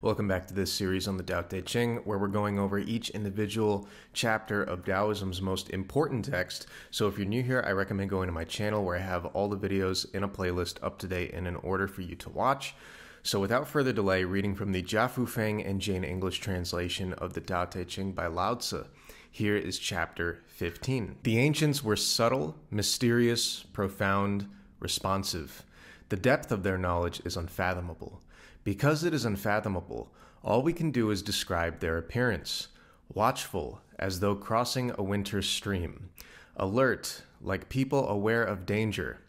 Welcome back to this series on the Tao Te Ching, where we're going over each individual chapter of Taoism's most important text. So if you're new here, I recommend going to my channel where I have all the videos in a playlist up to date and in order for you to watch. So without further delay, reading from the Gia-Fu Feng and Jane English translation of the Tao Te Ching by Lao Tzu, here is chapter 15. The ancients were subtle, mysterious, profound, responsive. The depth of their knowledge is unfathomable. Because it is unfathomable, all we can do is describe their appearance watchful, as though crossing a winter stream, alert, like people aware of danger,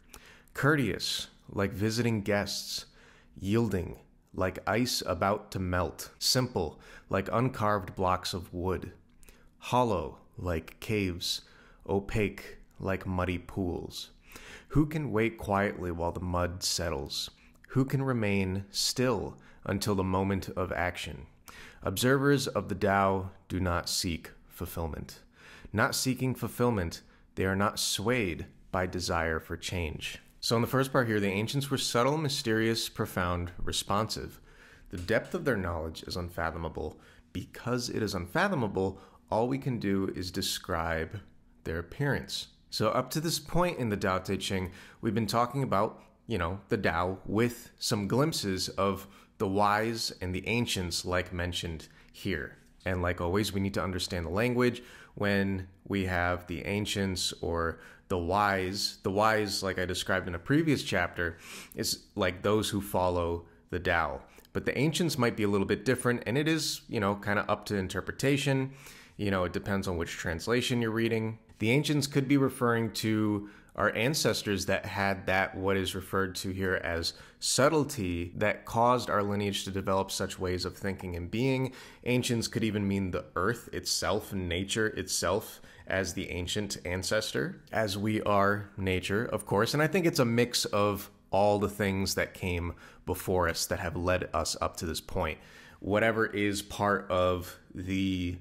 courteous, like visiting guests, yielding, like ice about to melt, simple, like uncarved blocks of wood, hollow, like caves, opaque, like muddy pools. Who can wait quietly while the mud settles? Who can remain still until the moment of action? Observers of the Tao do not seek fulfillment. Not seeking fulfillment, they are not swayed by desire for change. So, in the first part here, the ancients were subtle, mysterious, profound, responsive. The depth of their knowledge is unfathomable. Because it is unfathomable, all we can do is describe their appearance. So, up to this point in the Tao Te Ching, we've been talking about you know, the Tao with some glimpses of the wise and the ancients, like mentioned here. And like always, we need to understand the language when we have the ancients or the wise. The wise, like I described in a previous chapter, is like those who follow the Tao. But the ancients might be a little bit different, and it is, you know, kind of up to interpretation. You know, it depends on which translation you're reading. The ancients could be referring to our ancestors that had that what is referred to here as subtlety that caused our lineage to develop such ways of thinking and being. Ancients could even mean the earth itself, nature itself, as the ancient ancestor, as we are nature, of course. And I think it's a mix of all the things that came before us that have led us up to this point. Whatever is part of the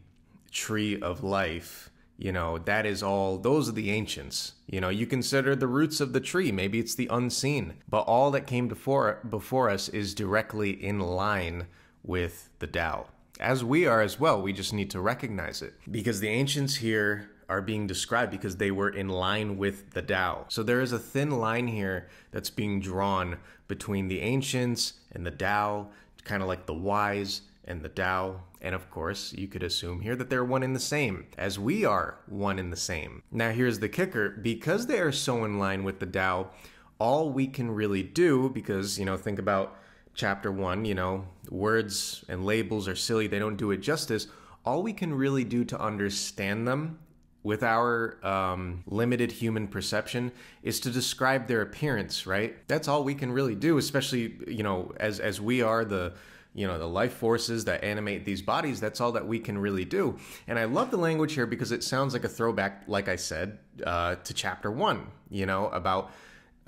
tree of life you know that is all those are the ancients you know you consider the roots of the tree maybe it's the unseen but all that came before before us is directly in line with the Tao as we are as well we just need to recognize it because the ancients here are being described because they were in line with the Tao. So there is a thin line here that's being drawn between the ancients and the Tao, kind of like the wise and the Tao. And of course, you could assume here that they're one in the same, as we are one in the same. Now, here's the kicker because they are so in line with the Tao, all we can really do, because, you know, think about chapter one, you know, words and labels are silly, they don't do it justice. All we can really do to understand them with our um, limited human perception is to describe their appearance right that's all we can really do especially you know as as we are the you know the life forces that animate these bodies that's all that we can really do and i love the language here because it sounds like a throwback like i said uh, to chapter one you know about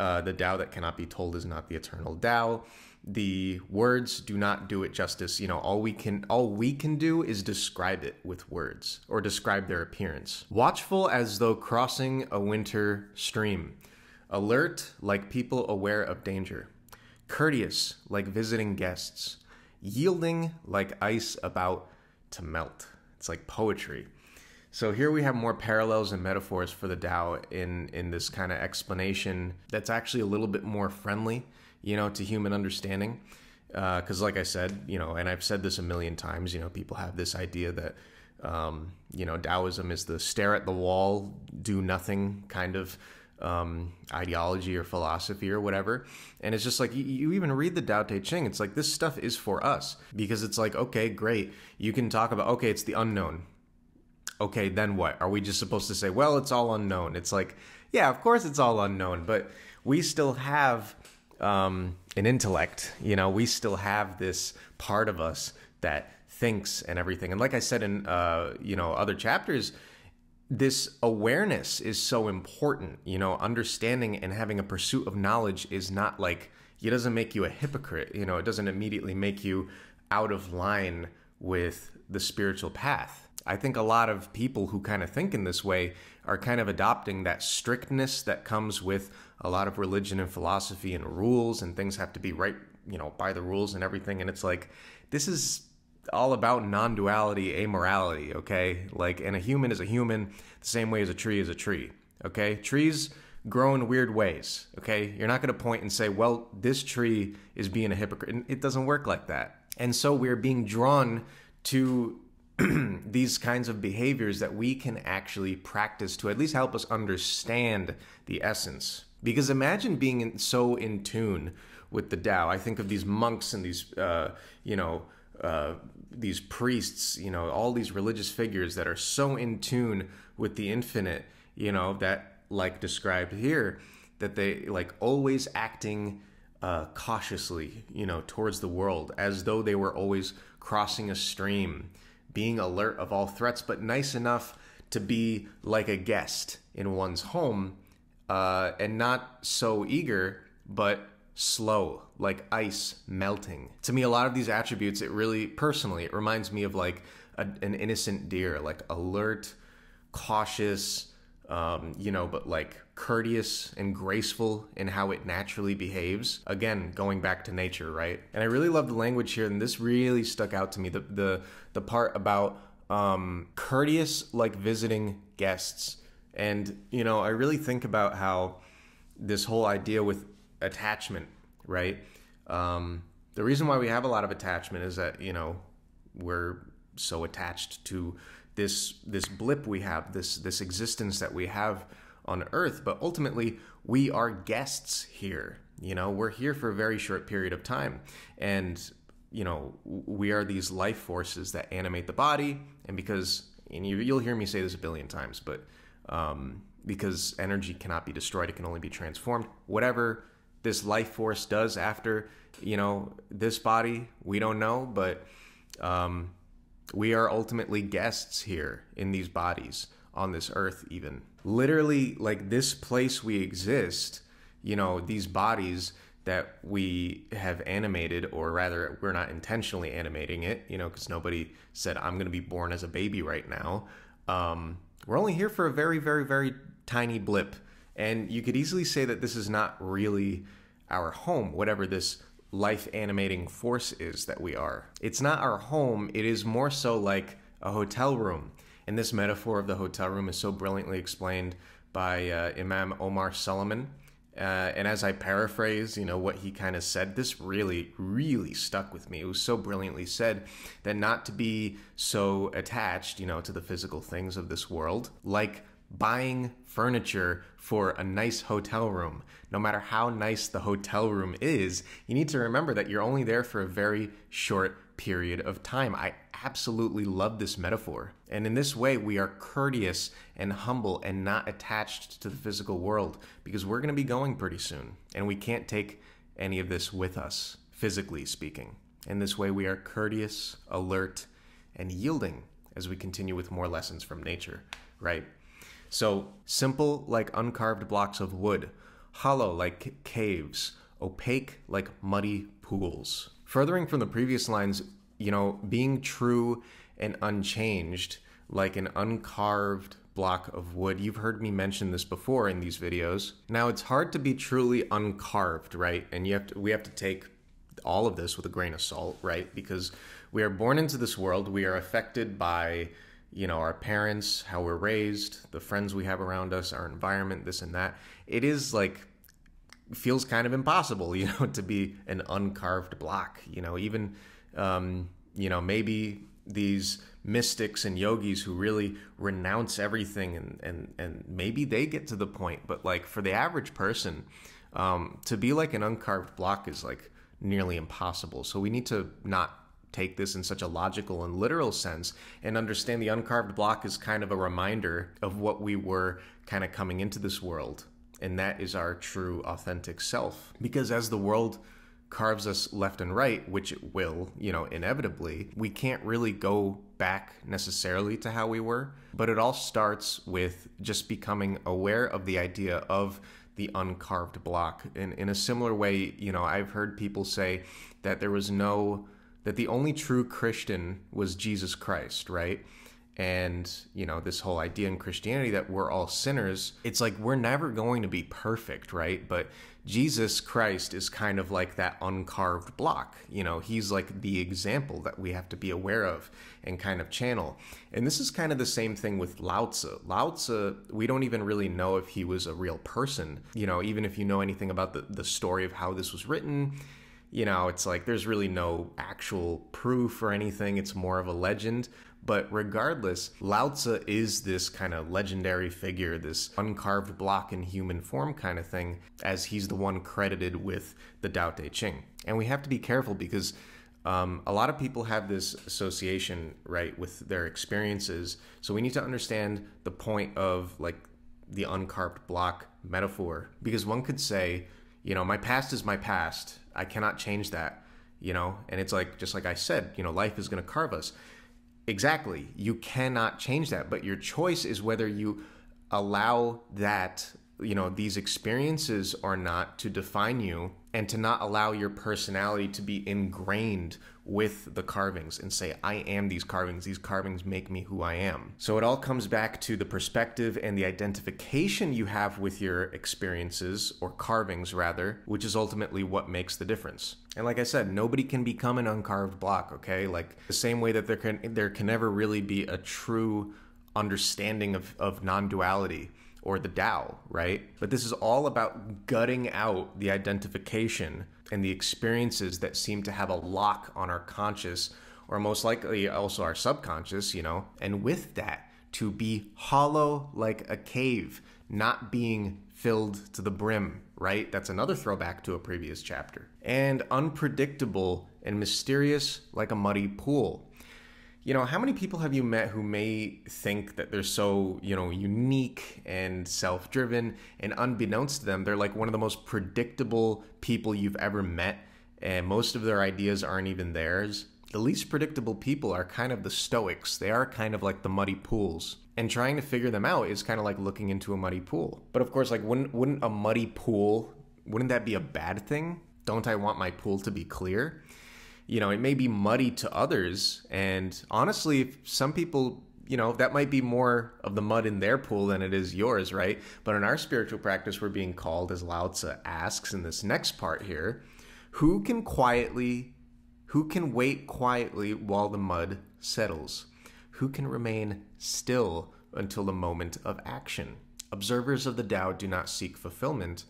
uh, the Tao that cannot be told is not the eternal Tao. The words do not do it justice. You know, all we can all we can do is describe it with words or describe their appearance. Watchful as though crossing a winter stream, alert like people aware of danger, courteous like visiting guests, yielding like ice about to melt. It's like poetry. So here we have more parallels and metaphors for the Tao in in this kind of explanation that's actually a little bit more friendly, you know, to human understanding. Because, uh, like I said, you know, and I've said this a million times, you know, people have this idea that, um, you know, Taoism is the stare at the wall, do nothing kind of um, ideology or philosophy or whatever. And it's just like you, you, even read the Tao Te Ching, it's like this stuff is for us because it's like, okay, great. You can talk about, okay, it's the unknown. Okay, then what? Are we just supposed to say, well, it's all unknown? It's like, yeah, of course it's all unknown, but we still have um, an intellect. You know, we still have this part of us that thinks and everything. And like I said in, uh, you know, other chapters, this awareness is so important. You know, understanding and having a pursuit of knowledge is not like it doesn't make you a hypocrite. You know, it doesn't immediately make you out of line with the spiritual path. I think a lot of people who kind of think in this way are kind of adopting that strictness that comes with a lot of religion and philosophy and rules and things have to be right, you know, by the rules and everything. And it's like, this is all about non-duality, amorality, okay? Like and a human is a human the same way as a tree is a tree, okay? Trees grow in weird ways, okay? You're not going to point and say, "Well, this tree is being a hypocrite." It doesn't work like that. And so we're being drawn to these kinds of behaviors that we can actually practice to at least help us understand the essence. Because imagine being in, so in tune with the Tao. I think of these monks and these, uh, you know, uh, these priests, you know, all these religious figures that are so in tune with the infinite, you know, that like described here, that they like always acting uh, cautiously, you know, towards the world as though they were always crossing a stream, being alert of all threats, but nice enough to be like a guest in one's home uh, and not so eager, but slow, like ice melting. To me, a lot of these attributes, it really, personally, it reminds me of like a, an innocent deer, like alert, cautious, um, you know, but like courteous and graceful in how it naturally behaves. Again, going back to nature, right? And I really love the language here, and this really stuck out to me. The the the part about um, courteous, like visiting guests, and you know, I really think about how this whole idea with attachment, right? Um, the reason why we have a lot of attachment is that you know we're so attached to this this blip we have, this this existence that we have on Earth, but ultimately we are guests here. You know, we're here for a very short period of time, and you know we are these life forces that animate the body, and because and you, you'll hear me say this a billion times, but um, because energy cannot be destroyed, it can only be transformed. Whatever this life force does after you know this body, we don't know, but um, we are ultimately guests here in these bodies on this earth, even. Literally, like this place we exist, you know, these bodies that we have animated, or rather, we're not intentionally animating it, you know, because nobody said, I'm going to be born as a baby right now. Um, we're only here for a very, very, very tiny blip. And you could easily say that this is not really our home, whatever this life animating force is that we are. It's not our home, it is more so like a hotel room. And this metaphor of the hotel room is so brilliantly explained by uh, Imam Omar Suleiman. Uh, and as I paraphrase, you know, what he kind of said, this really, really stuck with me. It was so brilliantly said that not to be so attached, you know, to the physical things of this world, like buying furniture for a nice hotel room. No matter how nice the hotel room is, you need to remember that you're only there for a very short period of time. I absolutely love this metaphor. And in this way, we are courteous and humble and not attached to the physical world because we're going to be going pretty soon. And we can't take any of this with us, physically speaking. In this way, we are courteous, alert, and yielding as we continue with more lessons from nature, right? So simple like uncarved blocks of wood, hollow like caves, opaque like muddy pools. Furthering from the previous lines, you know, being true and unchanged like an uncarved block of wood. You've heard me mention this before in these videos. Now it's hard to be truly uncarved, right? And you have to we have to take all of this with a grain of salt, right? Because we are born into this world, we are affected by you know, our parents, how we're raised, the friends we have around us, our environment, this and that. It is like feels kind of impossible, you know, to be an uncarved block. You know, even um, you know maybe these mystics and yogis who really renounce everything and and and maybe they get to the point, but like for the average person, um, to be like an uncarved block is like nearly impossible. So we need to not take this in such a logical and literal sense and understand the uncarved block is kind of a reminder of what we were kind of coming into this world. And that is our true, authentic self. Because as the world carves us left and right, which it will, you know, inevitably, we can't really go back necessarily to how we were. But it all starts with just becoming aware of the idea of the uncarved block. And in a similar way, you know, I've heard people say that there was no that the only true Christian was Jesus Christ, right? and you know this whole idea in christianity that we're all sinners it's like we're never going to be perfect right? But jesus christ is kind of like that uncarved block you know? He's like the example that we have to be aware of and kind of channel. And this is kind of the same thing with lao tzu. Lao tzu we don't even really know if he was a real person. You know even if you know anything about the, the story of how this was written you know, it's like there's really no actual proof or anything. It's more of a legend. But regardless, Lao Tzu is this kind of legendary figure, this uncarved block in human form kind of thing, as he's the one credited with the Tao Te Ching. And we have to be careful because um, a lot of people have this association, right, with their experiences. So we need to understand the point of like the uncarved block metaphor because one could say, you know, my past is my past. I cannot change that, you know, and it's like, just like I said, you know, life is going to carve us. Exactly. You cannot change that, but your choice is whether you allow that, you know, these experiences or not to define you and to not allow your personality to be ingrained with the carvings and say, I am these carvings. These carvings make me who I am. So it all comes back to the perspective and the identification you have with your experiences, or carvings rather, which is ultimately what makes the difference. And like I said, nobody can become an uncarved block, okay? Like the same way that there can there can never really be a true understanding of, of non-duality or the Tao, right? But this is all about gutting out the identification and the experiences that seem to have a lock on our conscious or most likely also our subconscious, you know, and with that, to be hollow like a cave, not being filled to the brim, right? That's another throwback to a previous chapter. And unpredictable and mysterious like a muddy pool you know, how many people have you met who may think that they're so, you know, unique and self driven, and unbeknownst to them, they're like one of the most predictable people you've ever met, and most of their ideas aren't even theirs? The least predictable people are kind of the stoics. They are kind of like the muddy pools. And trying to figure them out is kind of like looking into a muddy pool. But of course, like, wouldn't, wouldn't a muddy pool, wouldn't that be a bad thing? Don't I want my pool to be clear? You know, it may be muddy to others. And honestly, some people, you know, that might be more of the mud in their pool than it is yours, right? But in our spiritual practice, we're being called, as Lao Tzu asks in this next part here, who can quietly, who can wait quietly while the mud settles? Who can remain still until the moment of action? Observers of the Tao do not seek fulfillment.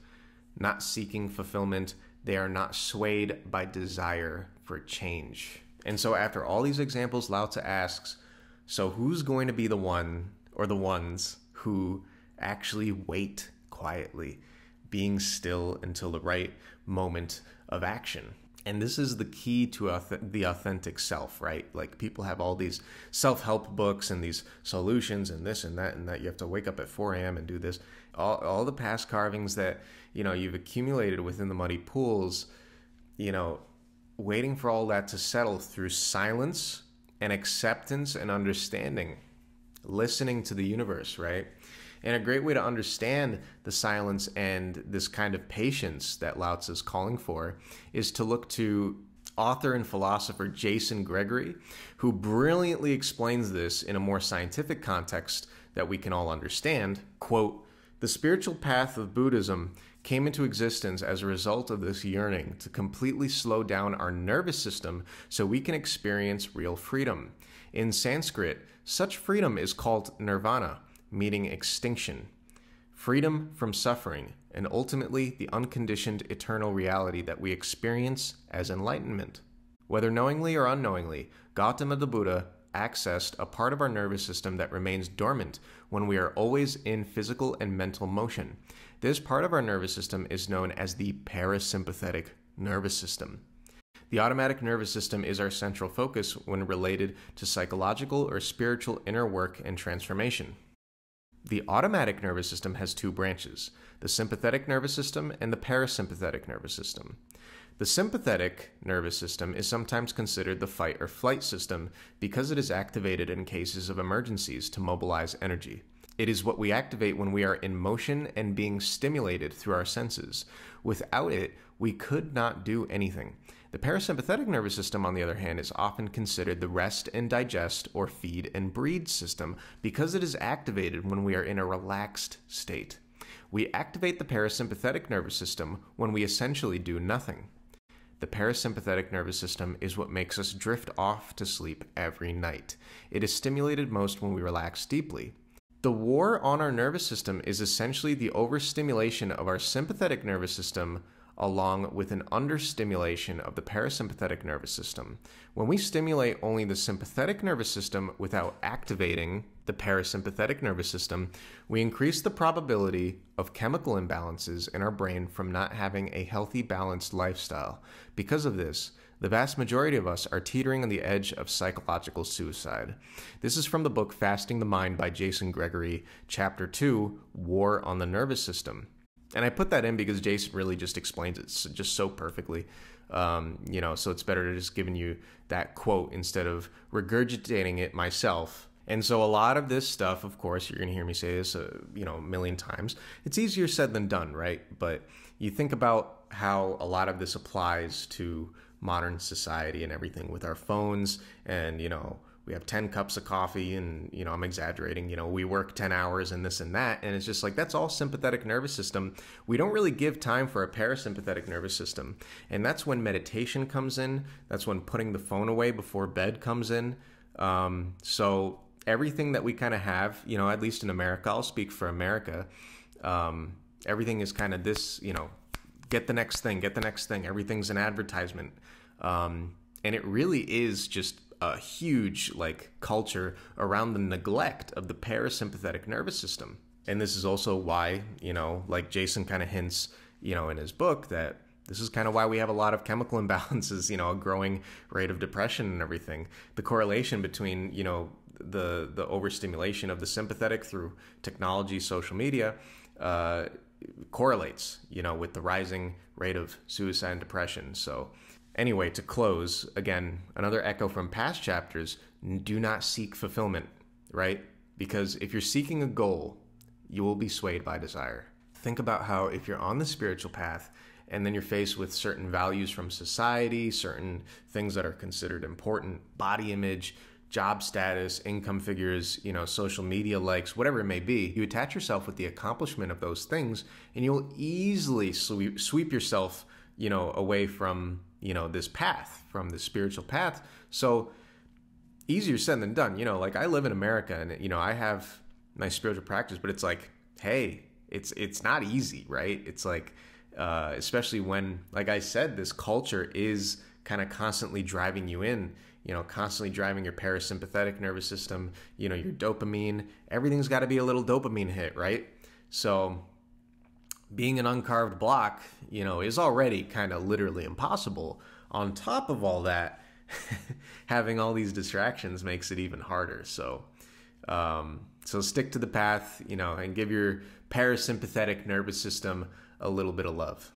Not seeking fulfillment, they are not swayed by desire for change. And so, after all these examples, Lao Tzu asks, so who's going to be the one or the ones who actually wait quietly, being still until the right moment of action? And this is the key to the authentic self, right? Like people have all these self help books and these solutions and this and that and that. You have to wake up at 4 a.m. and do this. All, all the past carvings that you know you've accumulated within the muddy pools, you know, waiting for all that to settle through silence and acceptance and understanding, listening to the universe, right? And a great way to understand the silence and this kind of patience that Lao Tzu is calling for is to look to author and philosopher Jason Gregory, who brilliantly explains this in a more scientific context that we can all understand. Quote, the spiritual path of Buddhism came into existence as a result of this yearning to completely slow down our nervous system so we can experience real freedom. In Sanskrit, such freedom is called nirvana, meaning extinction. Freedom from suffering, and ultimately the unconditioned eternal reality that we experience as enlightenment. Whether knowingly or unknowingly, Gautama the Buddha accessed a part of our nervous system that remains dormant when we are always in physical and mental motion. This part of our nervous system is known as the parasympathetic nervous system. The automatic nervous system is our central focus when related to psychological or spiritual inner work and transformation. The automatic nervous system has two branches the sympathetic nervous system and the parasympathetic nervous system. The sympathetic nervous system is sometimes considered the fight or flight system because it is activated in cases of emergencies to mobilize energy. It is what we activate when we are in motion and being stimulated through our senses. Without it, we could not do anything. The parasympathetic nervous system, on the other hand, is often considered the rest and digest or feed and breed system because it is activated when we are in a relaxed state. We activate the parasympathetic nervous system when we essentially do nothing. The parasympathetic nervous system is what makes us drift off to sleep every night. It is stimulated most when we relax deeply. The war on our nervous system is essentially the overstimulation of our sympathetic nervous system along with an understimulation of the parasympathetic nervous system. When we stimulate only the sympathetic nervous system without activating the parasympathetic nervous system, we increase the probability of chemical imbalances in our brain from not having a healthy, balanced lifestyle. Because of this, the vast majority of us are teetering on the edge of psychological suicide. This is from the book Fasting the Mind by Jason Gregory, Chapter 2 War on the Nervous System. And I put that in because Jason really just explains it just so perfectly. Um, you know, so it's better to just giving you that quote instead of regurgitating it myself. And so a lot of this stuff, of course, you're going to hear me say this, uh, you know, a million times. It's easier said than done, right? But you think about how a lot of this applies to modern society and everything with our phones and, you know, we have 10 cups of coffee and you know i'm exaggerating you know we work 10 hours and this and that. And it's just like that's all sympathetic nervous system. We don't really give time for a parasympathetic nervous system. And that's when meditation comes in. That's when putting the phone away before bed comes in. Um, so everything that we kind of have you know at least in america i'll speak for america um, everything is kind of this you know get the next thing get the next thing. Everything's an advertisement. Um, and it really is just a huge like culture around the neglect of the parasympathetic nervous system. And this is also why, you know, like Jason kind of hints, you know, in his book that this is kind of why we have a lot of chemical imbalances, you know, a growing rate of depression and everything. The correlation between, you know, the the overstimulation of the sympathetic through technology, social media, uh, correlates, you know, with the rising rate of suicide and depression. So Anyway, to close, again, another echo from past chapters do not seek fulfillment, right? Because if you're seeking a goal, you will be swayed by desire. Think about how if you're on the spiritual path and then you're faced with certain values from society, certain things that are considered important, body image, job status, income figures, you know, social media likes, whatever it may be, you attach yourself with the accomplishment of those things and you'll easily sweep, sweep yourself, you know, away from you know this path from the spiritual path. So easier said than done you know like i live in america and you know i have my spiritual practice but it's like hey it's it's not easy right? It's like uh, especially when like i said this culture is kind of constantly driving you in you know constantly driving your parasympathetic nervous system you know your dopamine. Everything's got to be a little dopamine hit right? So being an uncarved block, you know, is already kind of literally impossible. On top of all that, having all these distractions makes it even harder. So, um, so stick to the path, you know, and give your parasympathetic nervous system a little bit of love.